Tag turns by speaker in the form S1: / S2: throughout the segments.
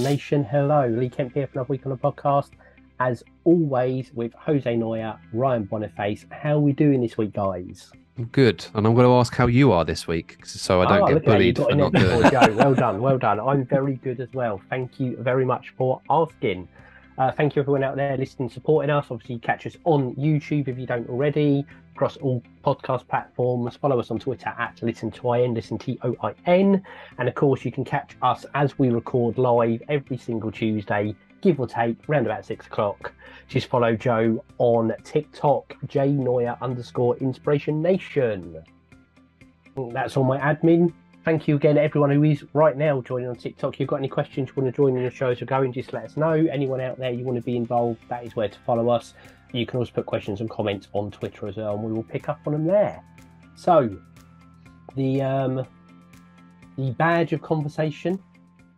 S1: Nation. Hello, Lee Kemp here for another week on the podcast. As always, with Jose Noya, Ryan Boniface. How are we doing this week, guys?
S2: Good, and I'm going to ask how you are this week, so I don't
S1: Oh,
S2: get
S1: look at you,
S2: bullied for not doing.
S1: Well done, well done. I'm very good as well. Thank you very much for asking. Uh, thank you everyone out there listening, supporting us. Obviously, catch us on YouTube if you don't already, across all podcast platforms. Follow us on Twitter at Listen to IN, Listen T O I N, and of course, you can catch us as we record live every single Tuesday, give or take, around about six o'clock. Just follow Joe on TikTok, J Noya underscore Inspiration Nation. That's all my admin. Thank you again, everyone who is right now joining on TikTok. If you've got any questions you want to join in the show as we're going, just let us know. Anyone out there you want to be involved, that is where to follow us. You can also put questions and comments on Twitter as well, and we will pick up on them there. So, the um, the badge of conversation.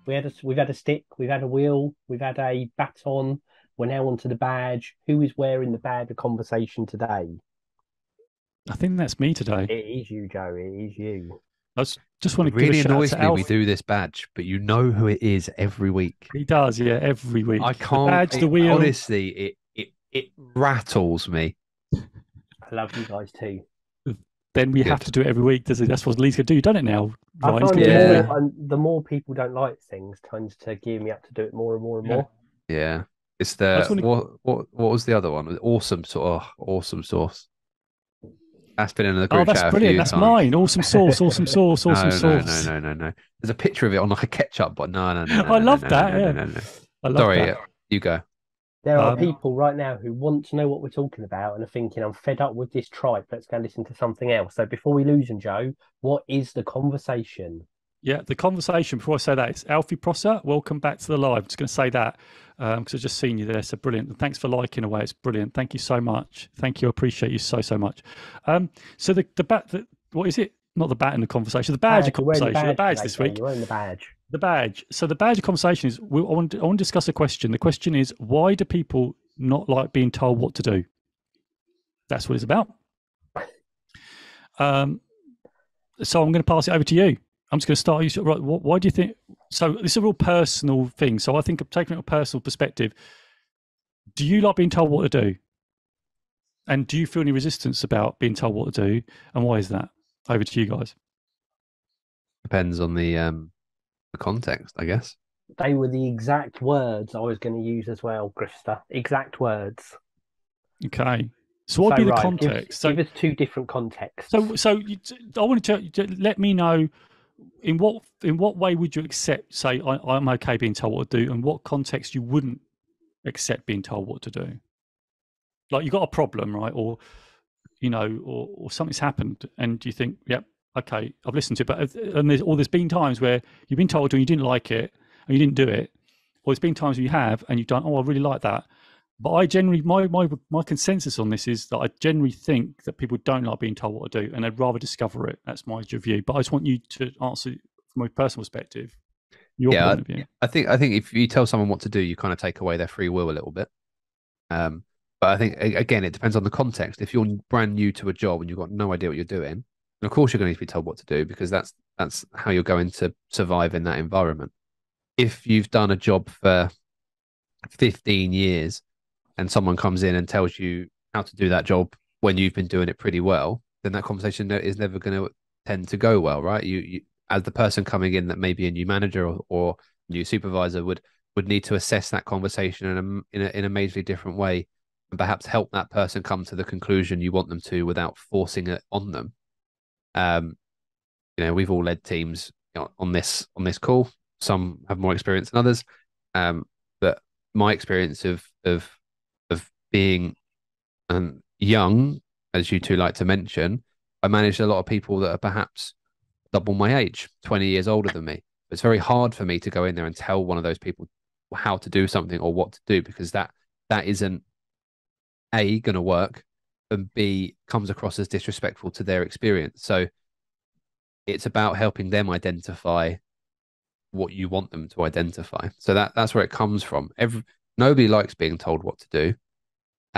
S1: We had a, we've had a stick, we've had a wheel, we've had a baton. We're now onto the badge. Who is wearing the badge of conversation today?
S3: I think that's me today.
S1: It is you, Joe. It is you.
S3: I was, just want
S2: It
S3: to give
S2: really
S3: a shout out
S2: annoys
S3: to
S2: me we do this badge, but you know who it is every week.
S3: He does, yeah, every week.
S2: I can't.
S3: badge,
S2: it-
S3: the wheel.
S2: Honestly, it it it rattles me.
S1: I love you guys too.
S3: then we have to do it every week. Does it? That's what Lee's gonna do. You've done it now,
S1: I
S3: Ryan.
S1: Find
S3: gonna
S1: it
S3: do it every
S2: Yeah.
S1: more, and the more people don't like things tends to gear me up to do it more and more and
S3: Yeah.
S1: more.
S2: Yeah, it's the
S3: wanna-
S2: what what what was the other one? Awesome sort of awesome sauce. That's been in the group
S3: Oh, that's
S2: chat a
S3: brilliant.
S2: few
S3: That's
S2: times.
S3: mine. Awesome sauce. Awesome sauce. Awesome
S2: no,
S3: sauce.
S2: no, no, no, no. no. There's a picture of it on like a ketchup, but no, no, no. no
S3: I
S2: no,
S3: love
S2: no,
S3: that,
S2: No,
S3: yeah.
S2: no, no, no.
S3: I love
S2: Sorry,
S3: that.
S2: yeah, you go.
S1: There are
S3: Um,
S1: people right now who want to know what we're talking about and are thinking, I'm fed up with this tripe. Let's go listen to something else. So before we lose them, Joe, what is the conversation?
S3: Yeah, the conversation before I say that, it's Alfie Prosser. Welcome back to the live. I'm just going to say that because I've just seen you there. So brilliant. And thanks for liking away. It's brilliant. Thank you so much. Thank you. I appreciate you so, so much. Um, so the, the bat, the, what is it? Not the bat in the conversation, the badge of
S1: You're wearing
S3: conversation, the badge this week.
S1: You're wearing the badge.
S3: The badge. So the badge of conversation is we, I, want, I want to discuss a question. The question is why do people not like being told what to do? That's what it's about. Um, so I'm going to pass it over to you. I'm just going to start you. Right, why do you think? So this is a real personal thing. So I think I'm taking it a personal perspective. Do you like being told what to do? And do you feel any resistance about being told what to do? And why is that? Over to you guys.
S2: Depends on the um the context, I guess.
S1: They were the exact words I was going to use as well, Grifster. Exact words.
S3: Okay. So what would
S1: So,
S3: be the
S1: right, give-
S3: context? so
S1: give us two different contexts.
S3: So, so you, I want to let me know in what in what way would you accept? Say, I, I'm okay being told what to do, and what context you wouldn't accept being told what to do. Like you got a problem, right? Or you know, or, or something's happened, and you think, yep, okay, I've listened to it, but uh, and there's or there's been times where you've been told and you didn't like it and you didn't do it, or there's been times where you have and you've done, oh, I really like that. But I generally, my, my my consensus on this is that I generally think that people don't like being told what to do, and they'd rather discover it. That's my view. But I just want you to answer from a personal perspective, your
S2: Yeah,
S3: point of view.
S2: I think I think if you tell someone what to do, you kind of take away their free will a little bit. Um, but I think again, it depends on the context. If you're brand new to a job and you've got no idea what you're doing, then of course you're going to need to be told what to do because that's that's how you're going to survive in that environment. If you've done a job for 15 years and someone comes in and tells you how to do that job when you've been doing it pretty well, then that conversation is never going to tend to go well, right? You, you as the person coming in that may be a new manager or, or new supervisor would would need to assess that conversation in a, in a in a majorly different way and perhaps help that person come to the conclusion you want them to without forcing it on them. Um, you know, we've all led teams on this on this call. Some have more experience than others, um, but my experience of of being um, young, as you two like to mention, I managed a lot of people that are perhaps double my age, 20 years older than me. It's very hard for me to go in there and tell one of those people how to do something or what to do because that that isn't a going to work and b comes across as disrespectful to their experience. So it's about helping them identify what you want them to identify. So that that's where it comes from. Every nobody likes being told what to do.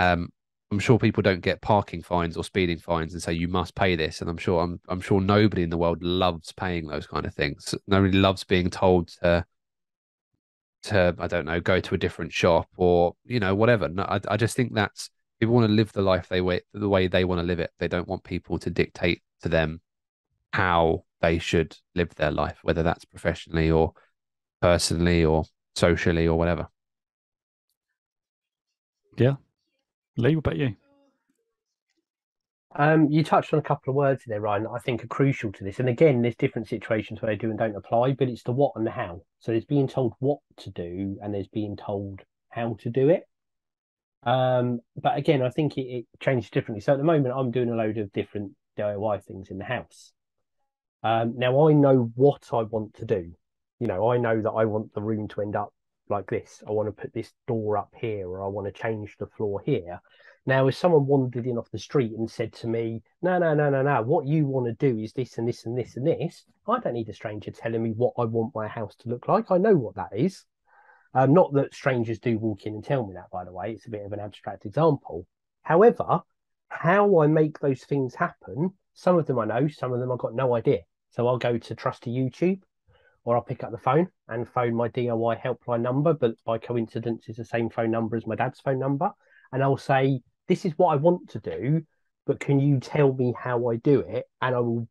S2: Um, I'm sure people don't get parking fines or speeding fines and say you must pay this. And I'm sure I'm I'm sure nobody in the world loves paying those kind of things. Nobody loves being told to to I don't know go to a different shop or you know whatever. No, I, I just think that's people want to live the life they way the way they want to live it. They don't want people to dictate to them how they should live their life, whether that's professionally or personally or socially or whatever.
S3: Yeah. Lee, what about you?
S1: Um, you touched on a couple of words there, Ryan, that I think are crucial to this. And again, there's different situations where they do and don't apply, but it's the what and the how. So there's being told what to do and there's being told how to do it. Um, but again, I think it, it changes differently. So at the moment, I'm doing a load of different DIY things in the house. Um, now I know what I want to do. You know, I know that I want the room to end up like this. I want to put this door up here, or I want to change the floor here. Now, if someone wandered in off the street and said to me, No, no, no, no, no, what you want to do is this and this and this and this, I don't need a stranger telling me what I want my house to look like. I know what that is. Um, not that strangers do walk in and tell me that, by the way, it's a bit of an abstract example. However, how I make those things happen, some of them I know, some of them I've got no idea. So I'll go to trusty YouTube or I'll pick up the phone and phone my DIY helpline number, but by coincidence is the same phone number as my dad's phone number. And I'll say, this is what I want to do, but can you tell me how I do it? And I will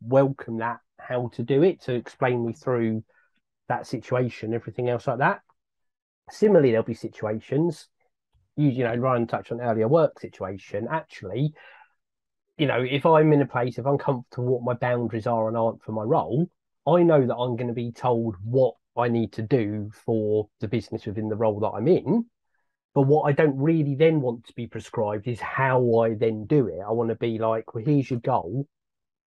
S1: welcome that how to do it to explain me through that situation, everything else like that. Similarly, there'll be situations, you, you know, Ryan touched on earlier work situation. Actually, you know, if I'm in a place, if I'm comfortable what my boundaries are and aren't for my role, I know that I'm going to be told what I need to do for the business within the role that I'm in. But what I don't really then want to be prescribed is how I then do it. I want to be like, well, here's your goal,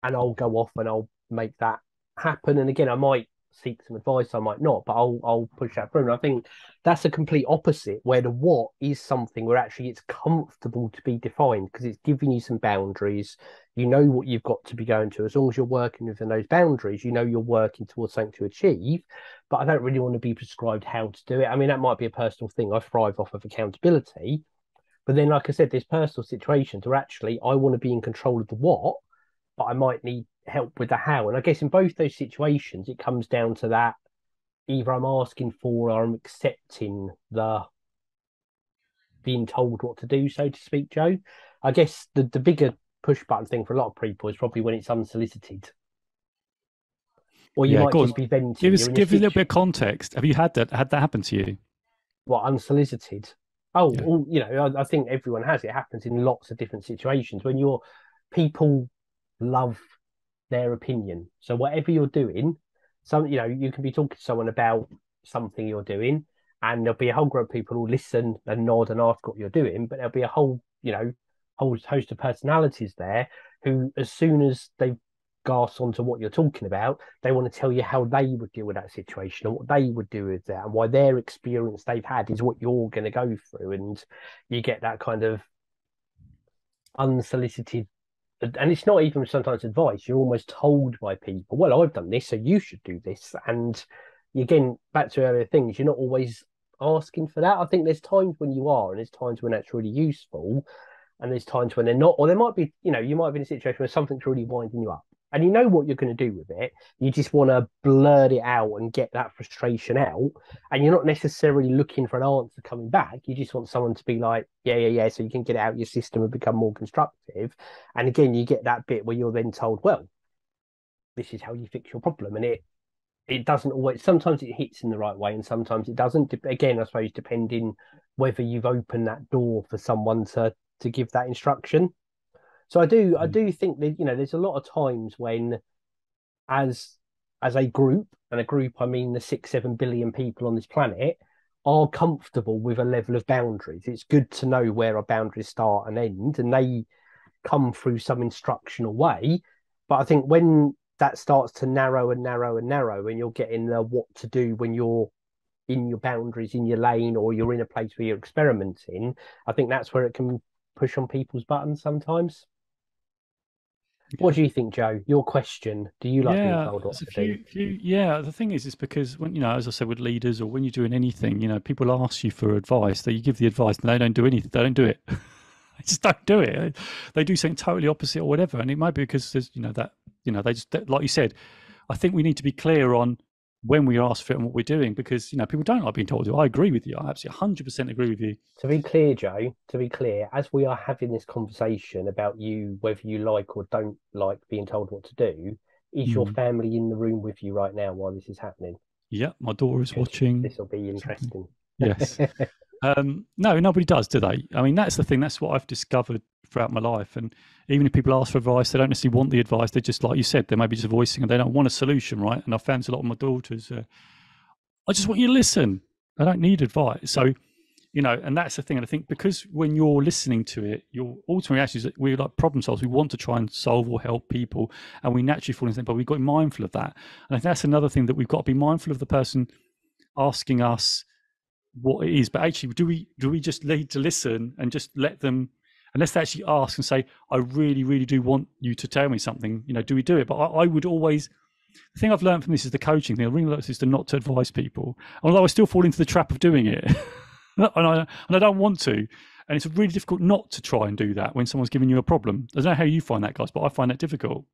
S1: and I'll go off and I'll make that happen. And again, I might seek some advice, I might not, but I'll I'll push that through. And I think that's a complete opposite, where the what is something where actually it's comfortable to be defined because it's giving you some boundaries. You know what you've got to be going to. As long as you're working within those boundaries, you know you're working towards something to achieve but I don't really want to be prescribed how to do it. I mean, that might be a personal thing. I thrive off of accountability. But then, like I said, there's personal situations where actually I want to be in control of the what, but I might need help with the how. And I guess in both those situations, it comes down to that either I'm asking for or I'm accepting the being told what to do, so to speak, Joe. I guess the, the bigger push button thing for a lot of people is probably when it's unsolicited or you yeah, might just be venting.
S3: Give us give a, a little bit of context. Have you had that had that happen to you?
S1: What unsolicited? Oh, yeah. well, you know, I, I, think everyone has. It happens in lots of different situations when you're people love their opinion. So whatever you're doing, some you know, you can be talking to someone about something you're doing, and there'll be a whole group of people who listen and nod and ask what you're doing, but there'll be a whole, you know, whole host of personalities there who, as soon as they've gas onto what you're talking about. They want to tell you how they would deal with that situation and what they would do with that and why their experience they've had is what you're going to go through. And you get that kind of unsolicited, and it's not even sometimes advice. You're almost told by people, well, I've done this, so you should do this. And again, back to earlier things, you're not always asking for that. I think there's times when you are, and there's times when that's really useful. And there's times when they're not, or there might be, you know, you might be in a situation where something's really winding you up and you know what you're going to do with it. You just want to blurt it out and get that frustration out. And you're not necessarily looking for an answer coming back. You just want someone to be like, yeah, yeah, yeah. So you can get it out of your system and become more constructive. And again, you get that bit where you're then told, well, this is how you fix your problem. And it, it doesn't always, sometimes it hits in the right way and sometimes it doesn't. Again, I suppose, depending whether you've opened that door for someone to, to give that instruction. So I do I mm. do think that you know there's a lot of times when as as a group and a group I mean the six seven billion people on this planet are comfortable with a level of boundaries. It's good to know where our boundaries start and end, and they come through some instructional way. But I think when that starts to narrow and narrow and narrow, and you're getting the what to do when you're in your boundaries, in your lane, or you're in a place where you're experimenting, I think that's where it can push on people's buttons sometimes. What do you think, Joe? Your question. Do you like yeah, being told what to few, do?
S3: Few, yeah, the thing is, it's because when you know, as I said, with leaders or when you're doing anything, you know, people ask you for advice. That you give the advice, and they don't do anything. They don't do it. they just don't do it. They do something totally opposite or whatever. And it might be because there's, you know, that you know, they just like you said. I think we need to be clear on when we ask for it and what we're doing because you know people don't like being told to. I agree with you. I absolutely hundred percent agree with you.
S1: To be clear, Joe, to be clear, as we are having this conversation about you, whether you like or don't like being told what to do, is your
S3: Mm.
S1: family in the room with you right now while this is happening?
S3: Yeah, my daughter is watching.
S1: This will be interesting.
S3: Yes. Um, no, nobody does, do they? I mean, that's the thing. That's what I've discovered throughout my life. And even if people ask for advice, they don't necessarily want the advice. They're just like you said, they may be just voicing and they don't want a solution, right? And I found a lot of my daughters. Uh, I just want you to listen. I don't need advice. So, you know, and that's the thing. And I think because when you're listening to it, your ultimate reaction is we're like problem solvers. We want to try and solve or help people, and we naturally fall into that. But we've got to be mindful of that. And I think that's another thing that we've got to be mindful of the person asking us what it is but actually do we do we just need to listen and just let them unless they actually ask and say i really really do want you to tell me something you know do we do it? But i, I would always the thing i've learned from this is the coaching thing. I really learned is to not to advise people. Although i still fall into the trap of doing it. And, I, and i don't want to. And it's really difficult not to try and do that when someone's giving you a problem. I don't know how you find that guys but i find that difficult.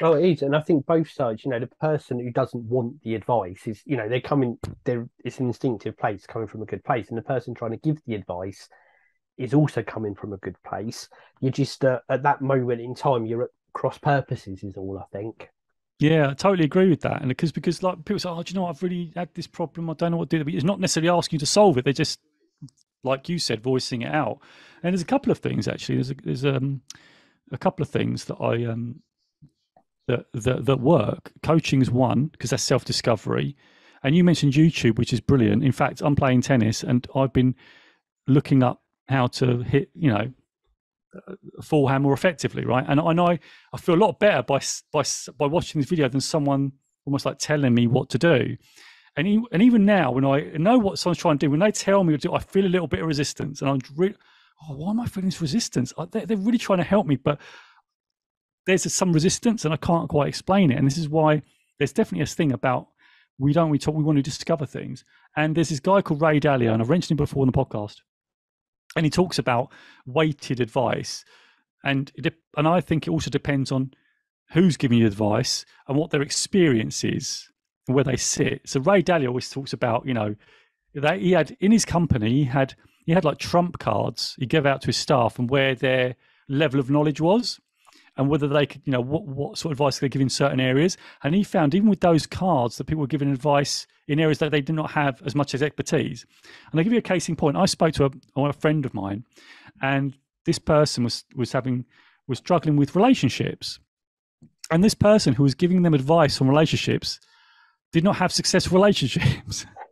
S1: Oh, it is, and I think both sides. You know, the person who doesn't want the advice is, you know, they're coming. They're it's an instinctive place coming from a good place, and the person trying to give the advice is also coming from a good place. You're just uh, at that moment in time, you're at cross purposes. Is all I think.
S3: Yeah, I totally agree with that. And because because like people say, oh, do you know, what? I've really had this problem. I don't know what to do. But it's not necessarily asking you to solve it. They're just like you said, voicing it out. And there's a couple of things actually. There's a, there's um a couple of things that I um that that, that work. Coaching is one because that's self discovery. And you mentioned YouTube, which is brilliant. In fact, I'm playing tennis and I've been looking up how to hit, you know, a forehand more effectively, right? And I know I feel a lot better by by by watching this video than someone almost like telling me what to do. And e- and even now, when I know what someone's trying to do, when they tell me to do, I feel a little bit of resistance, and I'm really, oh, why am I feeling this resistance? I- They're, they're really trying to help me, but there's some resistance, and I can't quite explain it. And this is why there's definitely a thing about we don't we talk we want to discover things. And there's this guy called Ray Dalio, and I've mentioned him before in the podcast, and he talks about weighted advice, and it, and I think it also depends on who's giving you advice and what their experience is and where they sit. So Ray Dalio always talks about, you know, that he had in his company, he had he had like trump cards he gave out to his staff and where their level of knowledge was and whether they could, you know, what, what sort of advice they give in certain areas. And he found even with those cards that people were giving advice in areas that they did not have as much as expertise. And I'll give you a case in point. I spoke to a, a friend of mine and this person was was having was struggling with relationships and this person who was giving them advice on relationships did not have successful relationships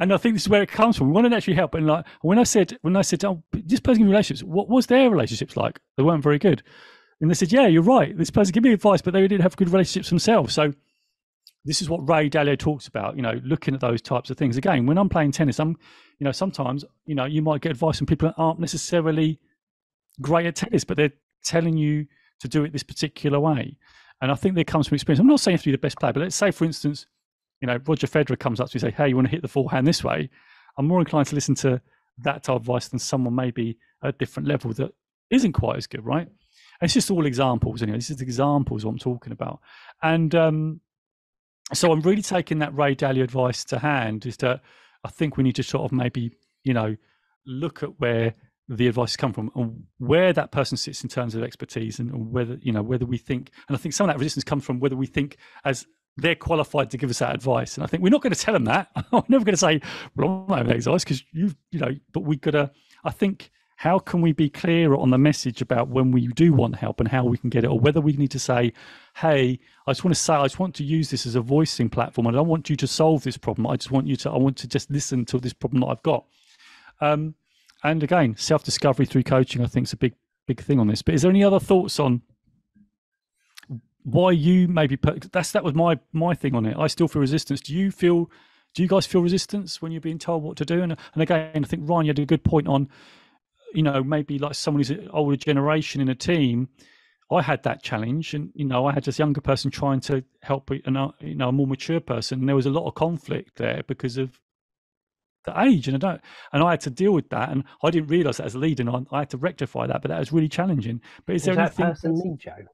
S3: and i think this is where it comes from. We want to actually help and like when i said when i said oh this person giving relationships what was their relationships like? They weren't very good. And they said yeah you're right. This person gave me advice but they didn't have good relationships themselves. So this is what ray dalio talks about you know looking at those types of things. Again when i'm playing tennis i'm you know sometimes you know you might get advice from people that aren't necessarily great at tennis but they're telling you to do it this particular way. And i think that comes from experience. I'm not saying you have to be the best player but let's say for instance you know roger federer comes up to you and say hey you want to hit the forehand this way? I'm more inclined to listen to that type of advice than someone maybe at a different level that isn't quite as good right? And it's just all examples anyway. This is examples what i'm talking about. And um so i'm really taking that ray dalio advice to hand is that I think we need to sort of maybe, you know, look at where the advice has come from and where that person sits in terms of expertise and whether, you know, whether we think, and I think some of that resistance comes from whether we think as they're qualified to give us that advice. And I think we're not going to tell them that. I'm never going to say, well, I'm not having advice because you, you know, but we got to, I think, how can we be clearer on the message about when we do want help and how we can get it, or whether we need to say, hey, I just want to say, I just want to use this as a voicing platform. and I don't want you to solve this problem. I just want you to, I want to just listen to this problem that I've got. Um, and again, self discovery through coaching, I think, is a big, big thing on this. But is there any other thoughts on why you maybe put that's that was my my thing on it? I still feel resistance. Do you feel? Do you guys feel resistance when you're being told what to do? And, and again, I think Ryan, you had a good point on, you know, maybe like someone who's an older generation in a team. I had that challenge, and you know, I had this younger person trying to help, a- you know, a more mature person. And there was a lot of conflict there because of the age, and I don't, and I had to deal with that, and I didn't realise that as a leader, and I, I had to rectify that. But that was really challenging. But is
S1: Was
S3: there
S1: that
S3: anything?
S1: person me, Joe?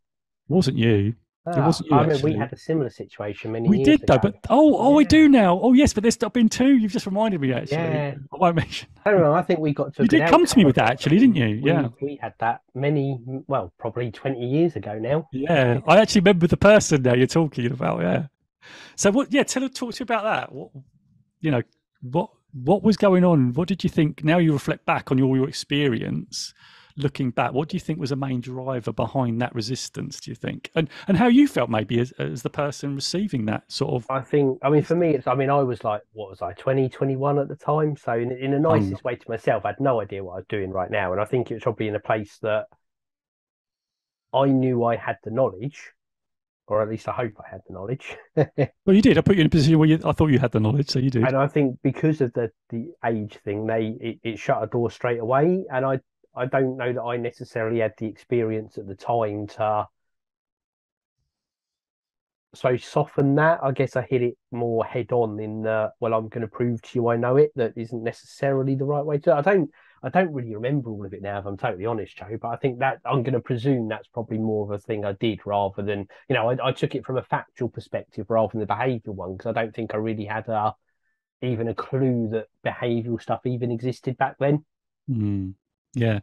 S3: Wasn't you?
S1: Ah,
S3: wasn't you,
S1: I remember we had a similar situation many
S3: We
S1: years
S3: did though, but oh, oh, we
S1: Yeah.
S3: do now. Oh, yes, but there's not been two. You've just reminded me actually.
S1: Yeah.
S3: I won't mention.
S1: I don't know. I think we got to.
S3: You did come to me with that actually, didn't you?
S1: We-
S3: Yeah.
S1: we had that many, well, probably twenty years ago now.
S3: Yeah, I actually remember the person now you're talking about. Yeah. So what? Yeah, tell talk to you about that. What you know? What what was going on? What did you think? Now you reflect back on your your experience, looking back. What do you think was a main driver behind that resistance? Do you think, and and how you felt maybe as as the person receiving that sort of?
S1: I think, I mean, for me, it's, I mean, I was like, what was I, 20, 21 at the time? So, in, in the mm. nicest way to myself, I had no idea what I was doing right now. And I think it was probably in a place that I knew I had the knowledge, or at least I hope I had the knowledge.
S3: Well, you did. I put you in a position where you, I thought you had the knowledge, so you did.
S1: and I think because of the, the age thing, they it, it shut a door straight away. And I, I don't know that I necessarily had the experience at the time to so soften that. I guess I hit it more head on in the well, I'm going to prove to you I know it. That isn't necessarily the right way to. I don't. I don't really remember all of it now, if I'm totally honest, Joe. But I think that I'm going to presume that's probably more of a thing I did rather than you know I, I took it from a factual perspective rather than the behavioural one because I don't think I really had a even a clue that behavioural stuff even existed back then.
S3: Mm, yeah,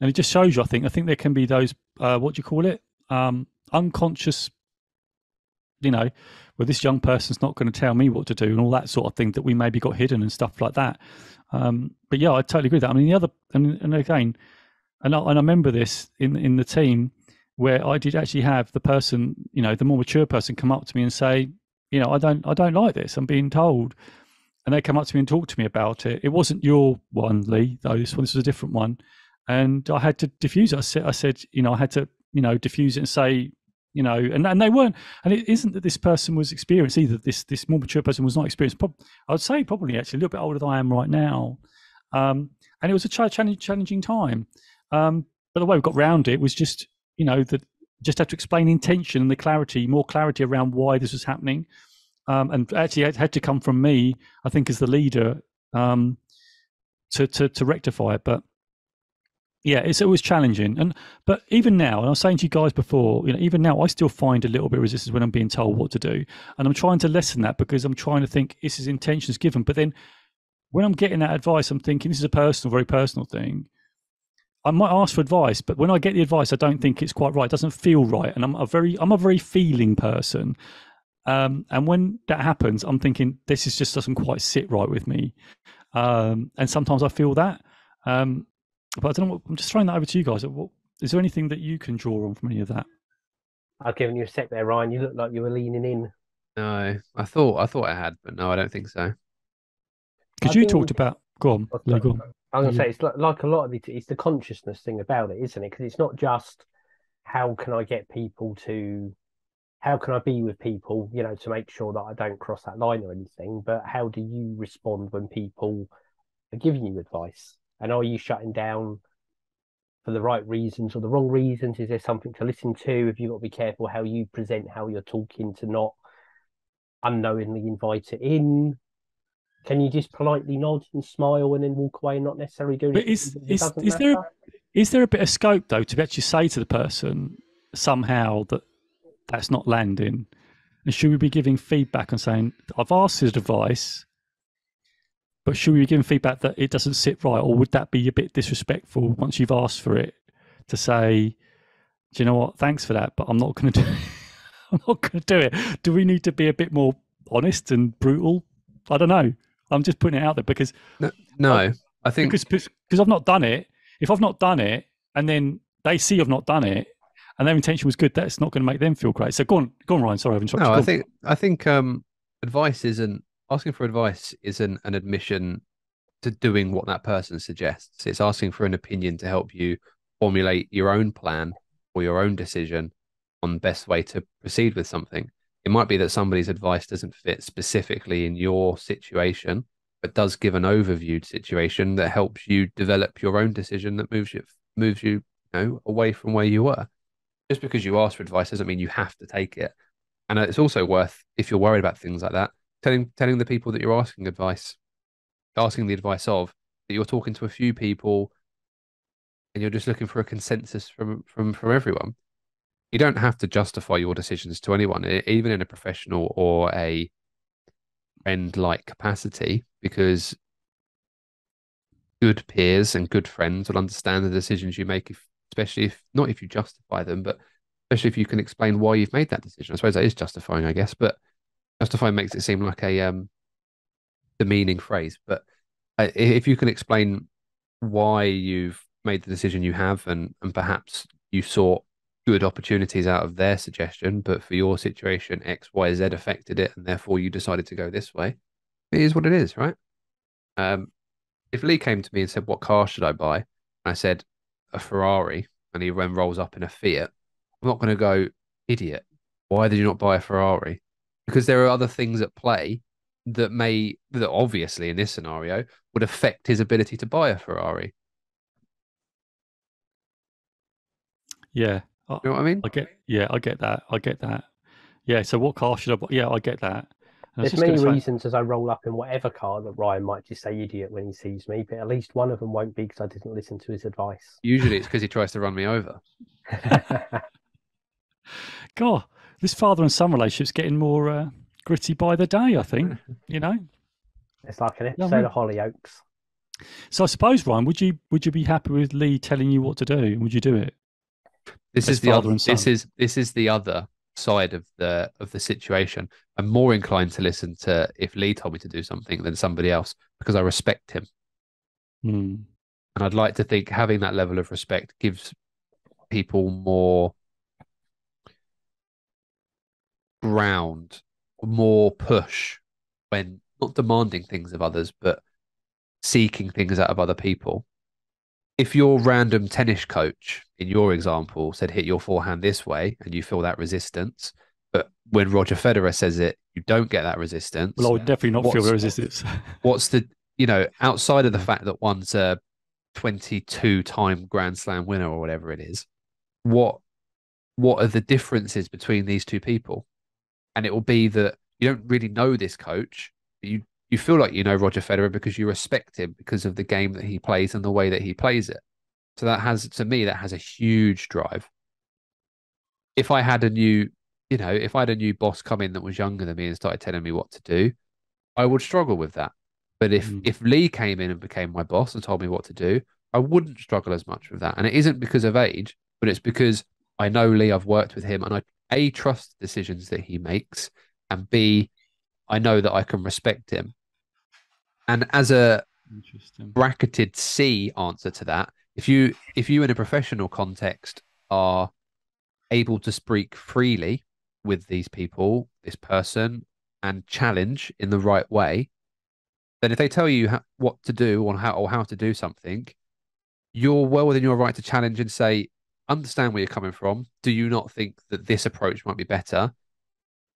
S3: and it just shows you. I think. I think there can be those. Uh, what do you call it? Um, unconscious. You know, well, this young person's not going to tell me what to do, and all that sort of thing that we maybe got hidden and stuff like that. Um, but yeah, I totally agree with that. I mean, the other, and, and again, and I, and I remember this in in the team where I did actually have the person, you know, the more mature person, come up to me and say, you know, I don't, I don't like this. I'm being told, and they come up to me and talk to me about it. It wasn't your one, Lee, though. This one, this was a different one, and I had to diffuse it. I said, I said, you know, I had to, you know, diffuse it and say, you know, and, and they weren't, and it isn't that this person was experienced either. This this more mature person was not experienced. Prob- I would say probably actually a little bit older than I am right now, um, and it was a challenging time. Um, but the way we got round it was just, you know, that just had to explain intention and the clarity, more clarity around why this was happening. Um, and actually, it had to come from me, I think, as the leader um, to, to to rectify it. But yeah, it's always challenging. And but even now, and I was saying to you guys before, you know, even now, I still find a little bit of resistance when I'm being told what to do, and I'm trying to lessen that because I'm trying to think this is intentions given. But then when I'm getting that advice, I'm thinking this is a personal, very personal thing. I might ask for advice, but when I get the advice, I don't think it's quite right. It doesn't feel right, and I'm a very, I'm a very feeling person. Um, and when that happens, I'm thinking this is just doesn't quite sit right with me. Um, and sometimes I feel that. Um, but I don't know. What, I'm just throwing that over to you guys. What, is there anything that you can draw on from any of that?
S1: I've given you a sec there, Ryan. You look like you were leaning in.
S2: No, I thought I thought I had, but no, I don't think so.
S3: Because you
S1: think-
S3: talked about. Go on,
S1: Okay.
S3: Lee, go on.
S1: I'm gonna
S3: Yeah.
S1: say it's like, like a lot of it. It's the consciousness thing about it, isn't it? Because it's not just how can I get people to, how can I be with people, you know, to make sure that I don't cross that line or anything. But how do you respond when people are giving you advice? And are you shutting down for the right reasons or the wrong reasons? Is there something to listen to? Have you got to be careful how you present, how you're talking to not unknowingly invite it in? Can you just politely nod and smile and then walk away and not necessarily do
S3: But
S1: anything?
S3: is
S1: it
S3: is is there
S1: matter?
S3: is there a bit of scope though to actually say to the person somehow that that's not landing? And should we be giving feedback and saying, I've asked his advice, but should we be giving feedback that it doesn't sit right? Or would that be a bit disrespectful once you've asked for it to say, do you know what? Thanks for that, but I'm not going to do it. I'm not going to do it. Do we need to be a bit more honest and brutal? I don't know. I'm just putting it out there because
S2: No, I think
S3: because because I've not done it. If I've not done it, and then they see I've not done it, and their intention was good, that's not going to make them feel great. So go on, go on, Ryan. Sorry, I've interrupted.
S2: no,
S3: you.
S2: I think I think um, advice isn't asking for advice isn't an admission to doing what that person suggests. It's asking for an opinion to help you formulate your own plan or your own decision on the best way to proceed with something. It might be that somebody's advice doesn't fit specifically in your situation, but does give an overviewed situation that helps you develop your own decision that moves you moves you, you know, away from where you were. Just because you ask for advice doesn't mean you have to take it. And it's also worth, if you're worried about things like that, telling telling the people that you're asking advice, asking the advice of, that you're talking to a few people, and you're just looking for a consensus from from from everyone. you don't have to justify your decisions to anyone, even in a professional or a friend like capacity, because good peers and good friends will understand the decisions you make, if, especially if not if you justify them, but especially if you can explain why you've made that decision. I suppose that is justifying, I guess, but justifying makes it seem like a um, demeaning phrase. But uh, if you can explain why you've made the decision you have, and and perhaps you sought good opportunities out of their suggestion, but for your situation, X, Y, Z affected it, and therefore you decided to go this way. It is what it is, right? Um, if Lee came to me and said, "What car should I buy?" I said, "A Ferrari," and he then rolls up in a Fiat, I'm not going to go, "Idiot! Why did you not buy a Ferrari?" Because there are other things at play that may, that obviously in this scenario would affect his ability to buy a Ferrari.
S3: Yeah, I,
S2: You know what I mean?
S3: I get. Yeah, I get that. I get that. Yeah. So what car should I buy? Yeah, I get that. And I was
S1: There's many
S3: gonna say-
S1: reasons as I roll up in whatever car that Ryan might just say idiot when he sees me, but at least one of them won't be because I didn't listen to his advice.
S2: Usually it's because he tries to run me over.
S3: God, this father and son relationship's getting more uh, gritty by the day. I think. you know.
S1: it's like an
S3: Yeah,
S1: episode
S3: mate.
S1: of Hollyoaks.
S3: So I suppose, Ryan, would you would you be happy with Lee telling you what to do? Would you do it?
S2: This
S3: As
S2: is the other. This is this is the other side of the of the situation. I'm more inclined to listen to if Lee told me to do something than somebody else because I respect him,
S3: Hmm.
S2: and I'd like to think having that level of respect gives people more ground, more push when not demanding things of others, but seeking things out of other people. If your random tennis coach, in your example, said hit your forehand this way and you feel that resistance, but when Roger Federer says it, you don't get that resistance.
S3: Well, I would definitely not feel the resistance.
S2: What's the, you know, outside of the fact that one's a 22 time Grand Slam winner or whatever it is, what what are the differences between these two people? And it will be that you don't really know this coach, but you you feel like you know Roger Federer because you respect him because of the game that he plays and the way that he plays it. So that has to me that has a huge drive. If I had a new, you know, if I had a new boss come in that was younger than me and started telling me what to do, I would struggle with that. But if
S3: Mm.
S2: if Lee came in and became my boss and told me what to do, I wouldn't struggle as much with that. And it isn't because of age, but it's because I know Lee, I've worked with him, and I a trust the decisions that he makes, and b I know that I can respect him. And as a bracketed C answer to that, if you if you in a professional context are able to speak freely with these people, this person, and challenge in the right way, then if they tell you ha- what to do or how or how to do something, you're well within your right to challenge and say, understand where you're coming from. Do you not think that this approach might be better?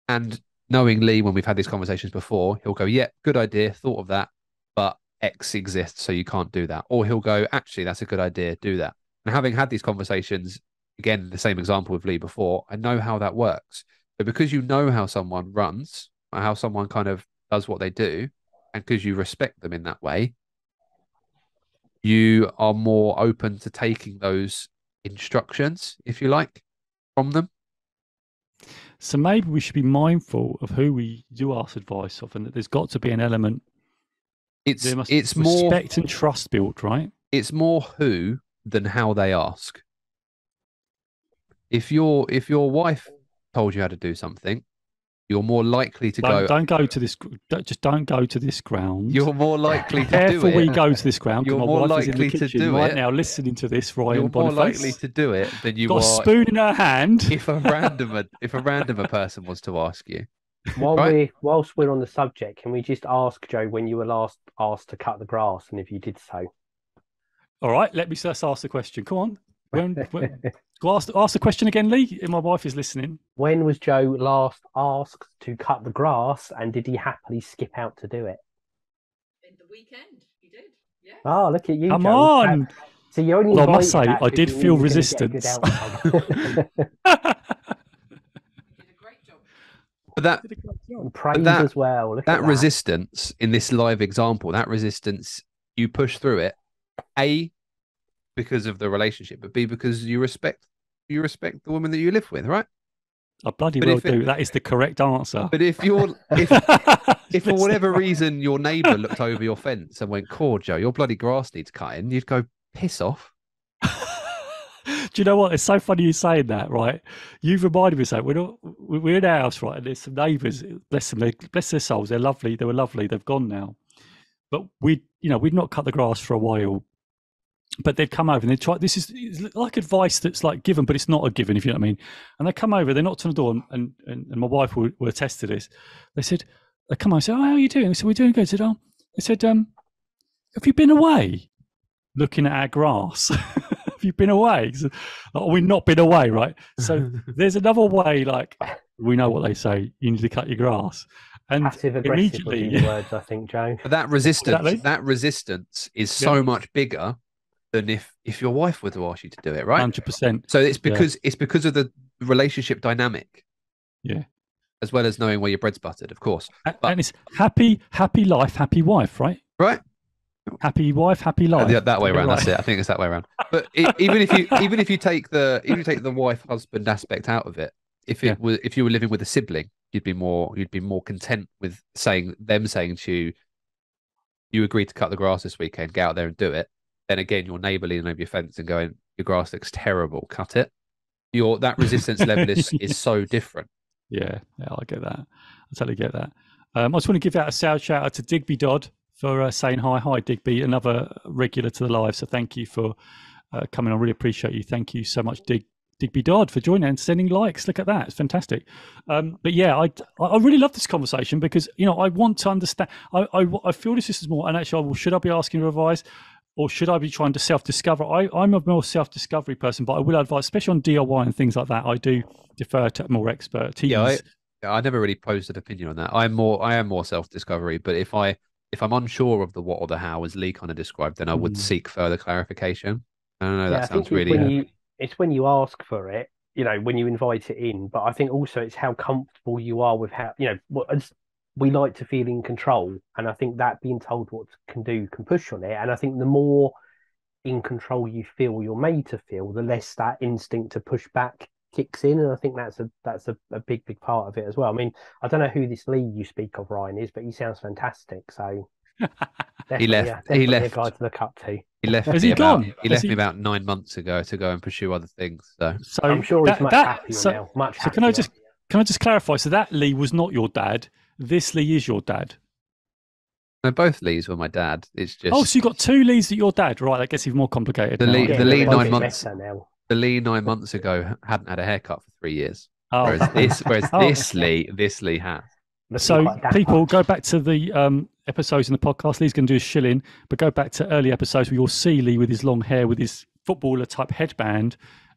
S2: And knowing Lee, when we've had these conversations before, he'll go, "Yeah, good idea, thought of that, but X exists, so you can't do that." Or he'll go, "Actually, that's a good idea, do that." And having had these conversations, again, the same example with Lee before, I know how that works. But because you know how someone runs, how someone kind of does what they do, and because you respect them in that way, you are more open to taking those instructions, if you like, from them.
S3: So maybe we should be mindful of who we do ask advice of, and that there's got to be an element.
S2: It's
S3: There must
S2: it's
S3: be
S2: more
S3: respect and trust built, right?
S2: it's more who than how they ask. If your if your wife told you how to do something, you're more likely to
S3: Don't,
S2: go.
S3: don't go to this. Don't, just don't go to this ground.
S2: You're more likely to do
S3: Careful
S2: it.
S3: we go to this ground.
S2: You're more
S3: wife is in the
S2: likely to do
S3: right
S2: it.
S3: now, listening to this. Ryan
S2: You're more likely to do it than you
S3: got a spoon in her hand.
S2: if a randomer if a randomer person was to ask you.
S1: While
S2: Right.
S1: we whilst we're on the subject, can we just ask Joe when you were last asked to cut the grass and if you did so?
S3: All right, let me just ask the question. Come on. When, when, go ask, ask the question again, Lee. My wife is listening.
S1: When was Joe last asked to cut the grass and did he happily skip out to do it?
S4: In the weekend, he did. Yeah.
S1: Oh, look at you.
S3: Come
S1: Joe.
S3: on.
S1: Um, so you only
S3: Well, I must say, I did feel
S1: you were gonna get a good
S3: resistance.
S1: outcome.
S4: He did a great job.
S2: But that
S1: And Praise
S2: that-
S1: as well. Look
S2: that
S1: that.
S2: resistance in this live example, that resistance, you push through it, A, because of the relationship, but B, because you respect you respect the woman that you live with, right?
S3: I bloody
S2: But
S3: well
S2: if it-
S3: do. That is the correct answer.
S2: But if you're if if for whatever reason your neighbour looked over your fence and went, "Core Joe, your bloody grass needs cutting," you'd go, "Piss off."
S3: Do you know what? It's so funny you saying that, right? You've reminded me something. We're, not, we're in our house, right? And there's some neighbours, bless them, bless their souls. They're lovely. They were lovely. They've gone now. But we, you know, we'd not cut the grass for a while. But they'd come over and they'd try. This is like advice that's like given, but it's not a given, if you know what I mean. And they come over, they knocked on the door, and, and, and, my wife will, will attest to this. They said, they come and said, Oh, how are you doing? I said, We're doing good. I said, Oh, they said, um, Have you been away? Looking at our grass. have you been away? So, like, oh, we've not been away, right? So there's another way, like we know what they say. You need to cut your grass, and
S1: Passive aggressive
S3: immediately-
S1: words, I think, Joe.
S2: But that resistance,
S3: Exactly.
S2: that resistance is so
S3: Yeah.
S2: much bigger than if if your wife were to ask you to do it, right?
S3: hundred percent.
S2: So it's
S3: Yeah.
S2: because it's because of the relationship dynamic.
S3: Yeah.
S2: As well as knowing where your bread's buttered, of course. But-
S3: And it's happy, happy life, happy wife, right?
S2: Right?
S3: Happy wife, happy life.
S2: Yeah, that way around.
S3: right.
S2: That's it. I think it's that way around. But e even if you even if you take the even if you take the wife husband aspect out of it, if it
S3: Yeah.
S2: was if you were living with a sibling, you'd be more you'd be more content with saying them saying to you, you agreed to cut the grass this weekend, get out there and do it. Then again, your neighbour leaning over your fence and going, your grass looks terrible, cut it. Your that resistance level is is so different.
S3: Yeah, yeah, I get that. I totally get that. Um, I just want to give out a shout shout out to Digby Dodd for uh, saying hi. Hi, Digby, another regular to the live. So thank you for uh, coming. I really appreciate you. Thank you so much, Dig. Digby Dodd for joining and sending likes. Look at that; it's fantastic. Um, but yeah, I I really love this conversation because you know I want to understand. I I, I feel this is more. And actually, well, should I be asking to revise, or should I be trying to self discover? I I'm a more self discovery person, but I will advise, especially on DIY and things like that. I do defer to more expertise.
S2: Yeah, I- I never really posed an opinion on that. I'm more I am more self discovery, but if I if I'm unsure of the what or the how, as Lee kind of described, then I would
S3: Mm.
S2: seek further clarification. I don't know.
S1: yeah,
S2: That sounds really.
S1: when you it's when you ask for it, you know, when you invite it in. But I think also it's how comfortable you are with how you know as we like to feel in control, and I think that being told what can do can push on it. And I think the more in control you feel you're made to feel, the less that instinct to push back kicks in. And I think that's a that's a, a big big part of it as well. I mean, I don't know who this Lee you speak of, Ryan, is, but he sounds fantastic. So definitely,
S2: left- uh,
S1: yeah,
S2: he left.
S1: a guy to look up to.
S2: He left
S3: Has
S2: me
S3: he
S2: about
S3: gone?
S2: he
S3: Has
S2: left
S3: he-
S2: me about nine months ago to go and pursue other things. So
S3: So
S1: I'm sure
S3: that,
S1: he's much
S3: that-
S1: happier
S3: so,
S1: now. Much
S3: so can I just can I just clarify? So that Lee was not your dad. This Lee is your dad.
S2: no, both Lees were my dad. It's oh, just
S3: Oh, so you got two Lees that your dad, right? That gets even more complicated.
S2: The
S3: now.
S2: Lee-
S3: Okay.
S2: the Lee nine months-
S1: now.
S2: The Lee nine months ago hadn't had a haircut for three years,
S3: Oh.
S2: whereas this whereas
S3: Oh.
S2: this Lee this Lee has.
S3: So
S1: quite dapper.
S3: people go back to the um, episodes in the podcast. Lee's going to do a shilling, but go back to early episodes where you'll see Lee with his long hair, with his footballer type headband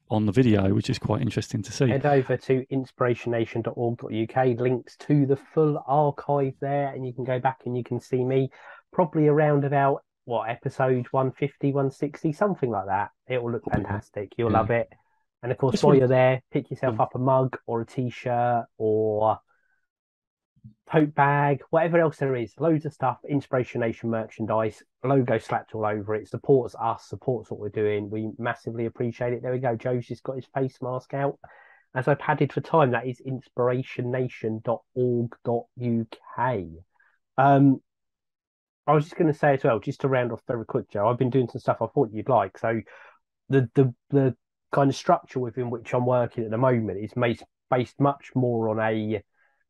S3: on the video, which is quite interesting to see.
S1: head over to inspirationnation.org.uk links to the full archive there and you can go back and you can see me probably around about what episode 150 160 something like that. It will look fantastic. You'll
S2: Yeah.
S1: love it. And of course
S3: Just
S1: while
S3: one-
S1: you're there pick yourself up a mug or a t-shirt or tote bag whatever else there is. Loads of stuff inspiration nation merchandise logo slapped all over it supports us supports what we're doing. We massively appreciate it. There we go. Joe's just got his face mask out. As I padded for time, that is inspirationnation.org.uk. Um, I was just going to say as well, just to round off very quick, Joe. I've been doing some stuff I thought you'd like. So, the the the kind of structure within which I'm working at the moment is based based much more on a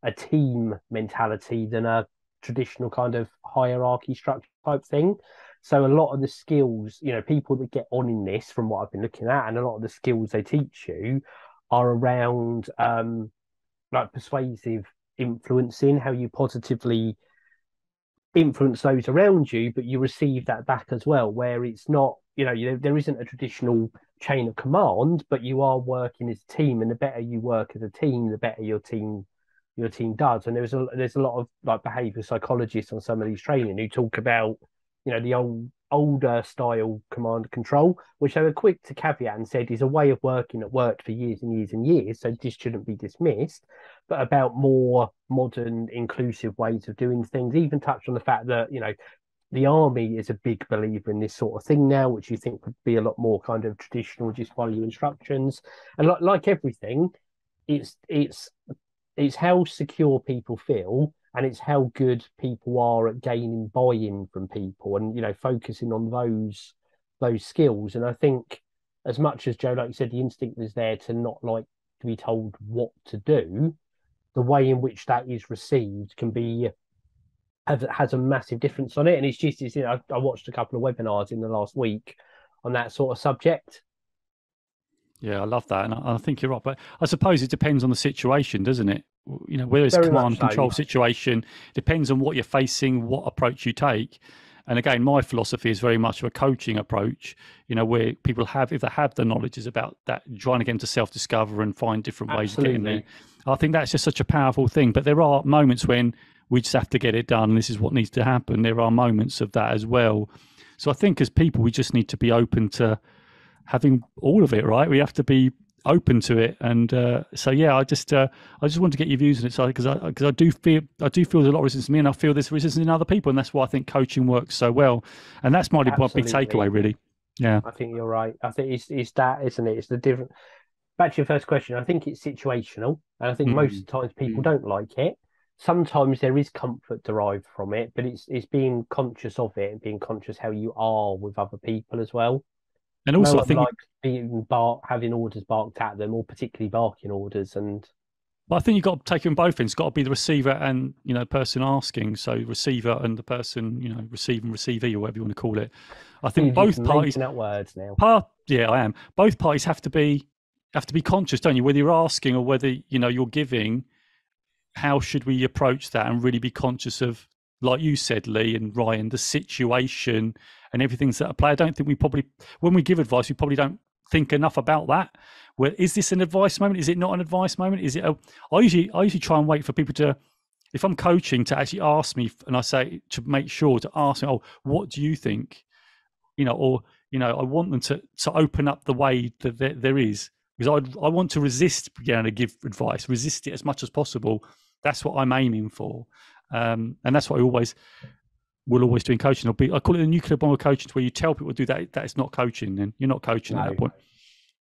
S1: a team mentality than a traditional kind of hierarchy structure type thing. So a lot of the skills, you know, people that get on in this, from what I've been looking at, and a lot of the skills they teach you are around um, like persuasive influencing, how you positively influence those around you, but you receive that back as well, where it's not, you know, you, there isn't a traditional chain of command, but you are working as a team, and the better you work as a team, the better your team your team does. And there's a there's a lot of like behavior psychologists on some of these training who talk about, you know, the old older style command and control, which they were quick to caveat and said is a way of working that worked for years and years and years. So this shouldn't be dismissed, but about more modern, inclusive ways of doing things. Even touched on the fact that, you know, the army is a big believer in this sort of thing now, which you think would be a lot more kind of traditional, just follow your instructions. And like like everything, it's it's it's how secure people feel and it's how good people are at gaining buy-in from people and you know focusing on those those skills and i think as much as joe like you said the instinct is there to not like to be told what to do the way in which that is received can be has, has a massive difference on it and it's just it's, you know I, I watched a couple of webinars in the last week on that sort of subject
S3: Yeah, I love that, and I, I think you're right. But I suppose it depends on the situation, doesn't it? You know, whether it's
S1: Very
S3: command
S1: so,
S3: control situation depends on what you're facing, what approach you take. And again, my philosophy is very much of a coaching approach. You know, where people have, if they have the knowledge, is about that trying to get them to self-discover and find different ways of getting there.
S1: Absolutely.
S3: I think that's just such a powerful thing. But there are moments when we just have to get it done. And this is what needs to happen. There are moments of that as well. So I think as people, we just need to be open to having all of it. Right? We have to be open to it. And uh, so yeah, I just uh, I just want to get your views on it, because I because I do feel I do feel there's a lot of resistance in me, and I feel there's resistance in other people, and that's why I think coaching works so well. And that's my, my big takeaway, really. Yeah.
S1: I think you're right. I think it's it's that, isn't it? It's the different. Back to your first question. I think it's situational, and I think most
S3: Mm.
S1: of the times people don't like it. Sometimes there is comfort derived from it, but it's it's being conscious of it and being conscious how you are with other people as well.
S3: And also,
S1: no
S3: I think
S1: being bark having orders barked at them, or particularly barking orders. And
S3: But I think you've got to take them both in. It's got to be the receiver and you know person asking. So receiver and the person you know receiving receivee or whatever you want to call it. I think both parties.
S1: up words now.
S3: Part yeah, I am. Both parties have to be have to be conscious, don't you? Whether you're asking or whether you know you're giving. How should we approach that and really be conscious of, like you said, Lee and Ryan, the situation and everything's at a play? I don't think we probably when we give advice, we probably don't think enough about that. Well, is this an advice moment? Is it not an advice moment? Is it? A, I usually I usually try and wait for people to, if I'm coaching, to actually ask me, and I say to make sure to ask me, oh, what do you think? You know, or you know, I want them to to open up the way that there, there is because I I want to resist being able to give advice, resist it as much as possible. That's what I'm aiming for, um, and that's what I always will always do in coaching. I'll be I call it the nuclear bomb of coaching, where you tell people to do that. That is not coaching. Then you're not coaching at that point.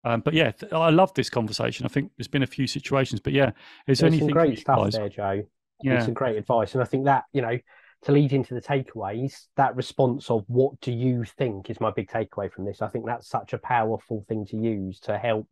S3: Um, but yeah, th- I love this conversation. I think there's been a few situations, but yeah, is there
S1: There's
S3: anything
S1: great stuff
S3: guys?
S1: there, Joe.
S3: Yeah,
S1: some great advice. And I think that, you know, to lead into the takeaways, that response of what do you think is my big takeaway from this. I think that's such a powerful thing to use to help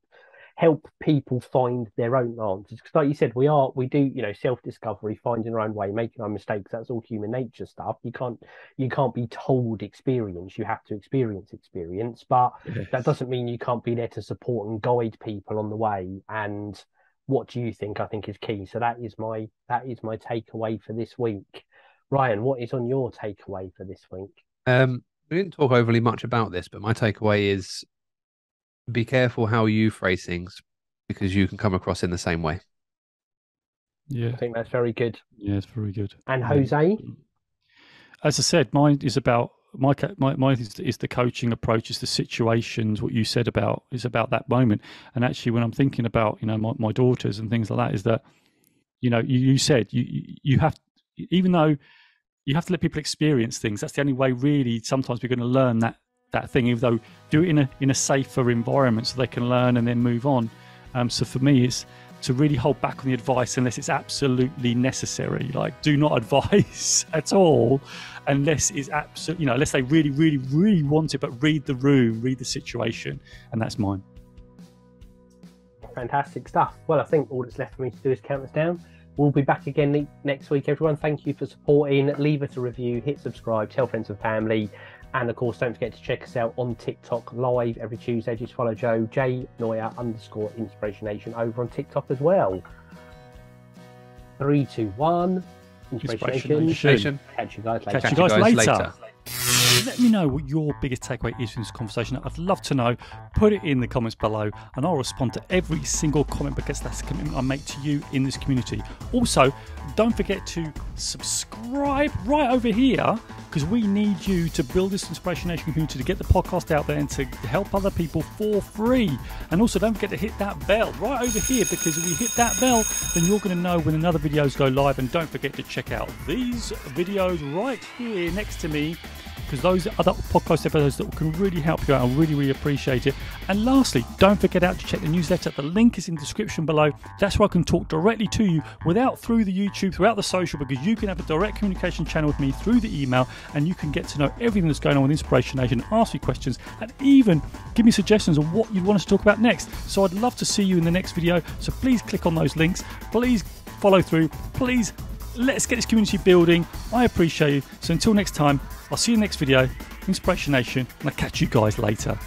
S1: help people find their own answers. Because like you said, we are we do, you know, self-discovery, finding our own way, making our mistakes, that's all human nature stuff. You can't you can't be told experience. You have to experience experience. But that doesn't mean you can't be there to support and guide people on the way and what do you think i think is key so that is my that is my takeaway for this week ryan what is on your takeaway for this week
S2: Um, we didn't talk overly much about this, but my takeaway is be careful how you phrase things because you can come across in the same way.
S3: yeah,
S1: i think that's very good
S3: yeah. It's very good.
S1: and jose
S3: as I said, mine is about my co- my mine is, is the coaching approach, is the situations. What you said about is about that moment. And actually, when I'm thinking about you know my, my daughters and things like that, is that you know you, you said you you- you have even though you have to let people experience things. That's the only way really. Sometimes we're going to learn that that thing, even though do it in a in a safer environment so they can learn and then move on. Um, so for me, it's to really hold back on the advice unless it's absolutely necessary. Like, do not advise at all unless it's absolutely, you know, unless they really, really, really want it. But read the room, read the situation, and that's mine.
S1: fantastic stuff well i think all that's left for me to do is count us down we'll be back again next week everyone thank you for supporting leave us a review hit subscribe tell friends and family and of course don't forget to check us out on tiktok live every tuesday. Just follow joe j noya underscore inspiration nation over on tiktok as well. Three two one. Inspiration
S3: Inspiration
S1: nation.
S3: Nation.
S1: catch you guys later.
S3: Catch you guys later. Let me know what your biggest takeaway is from this conversation. I'd love to know. Put it in the comments below, and I'll respond to every single comment because that's the commitment I make to you in this community. Also, don't forget to subscribe right over here because we need you to build this Inspiration Nation community to get the podcast out there and to help other people for free. And also, don't forget to hit that bell right over here because if you hit that bell, then you're going to know when another videos go live. And don't forget to check out these videos right here next to me because those other podcast episodes that can really help you out. I really, really appreciate it. And lastly, don't forget out to check the newsletter. The link is in the description below. That's where I can talk directly to you without through the YouTube, throughout the social, because you can have a direct communication channel with me through the email and you can get to know everything that's going on with Inspiration Nation, ask me questions, and even give me suggestions on what you'd want us to talk about next. So I'd love to see you in the next video. So please click on those links. Please follow through. Please let's get this community building. I appreciate you. So until next time, I'll see you in the next video, Inspiration Nation, and I'll catch you guys later.